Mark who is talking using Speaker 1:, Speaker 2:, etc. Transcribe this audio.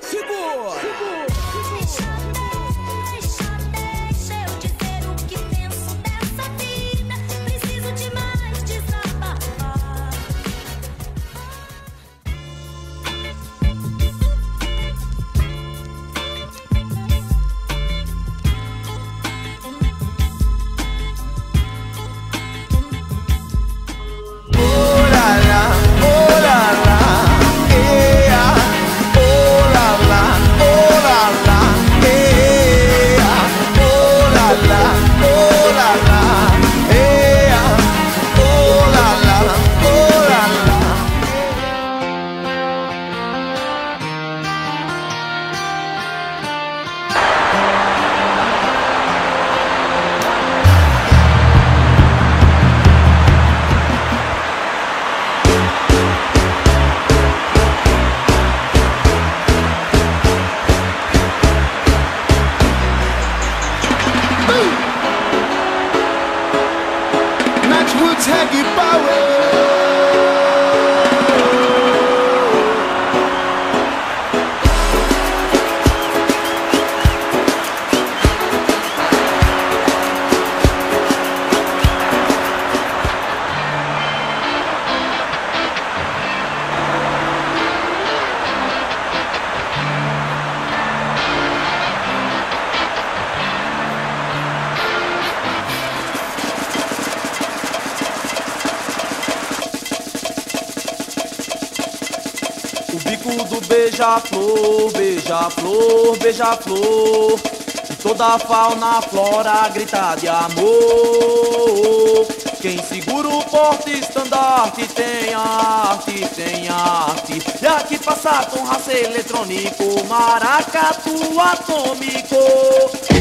Speaker 1: Segura! Segura! give power. Beija-flor, beija-flor, beija-flor. E toda a fauna, flora grita de amor. Quem segura o porte estandarte tem arte, tem arte. E aqui passa com raça eletrônico, maracatu atômico.